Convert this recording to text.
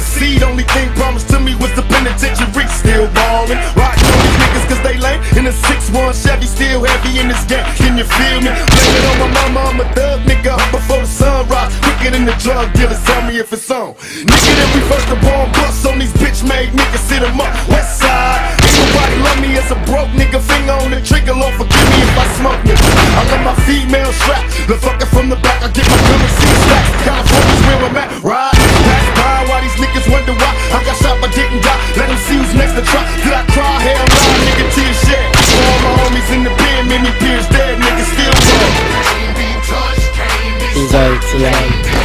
succeed. Only thing promised to me was the penitentiary. Still ballin'. Rock these niggas cause they lame. In a 6-1 Chevy, still heavy in this game. Can you feel me? Blame it on my mama, I'm a thug nigga. Up before the sun sunrise. Quicker than the drug dealers, tell me if it's on. Nigga, that we first bomb, bust on these bitch made niggas, sit them up. West side. Ain't nobody love me as a broke nigga. Finger on the trigger, Lord forgive me if I smoke nigga. I got my female strap. The fucker from the back, I get my gun and see stacks. California's where I'm at. Ride. Pen, many peers